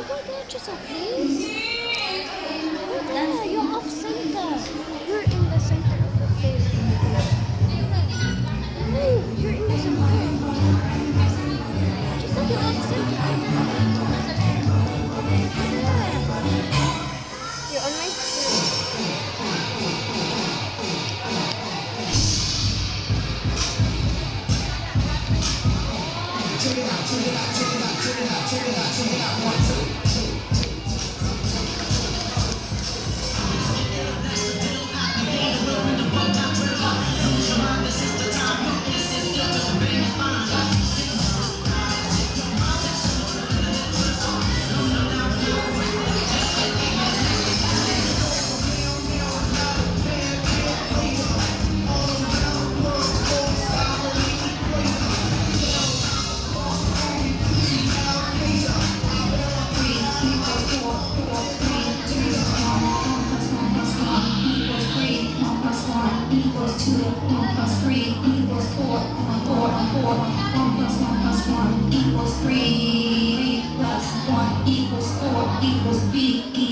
There, you're off center. You're in the center of the field. No, you're in the center. Chisel, you're off center. You're on my screen. equals plus 3 equals 4, 1, 4, 1, 4, 1 plus 1 plus 1 equals 3, plus 1 equals 4 equals three.